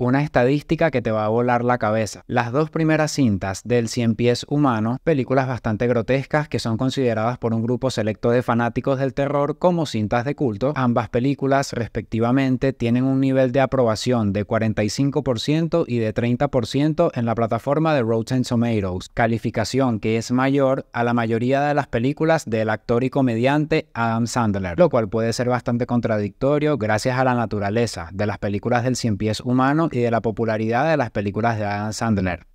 una estadística que te va a volar la cabeza. Las dos primeras cintas del Cien Pies Humano, películas bastante grotescas que son consideradas por un grupo selecto de fanáticos del terror como cintas de culto, ambas películas respectivamente tienen un nivel de aprobación de 45% y de 30% en la plataforma de Rotten Tomatoes, calificación que es mayor a la mayoría de las películas del actor y comediante Adam Sandler, lo cual puede ser bastante contradictorio gracias a la naturaleza de las películas del cien pies humano y de la popularidad de las películas de Adam Sandler.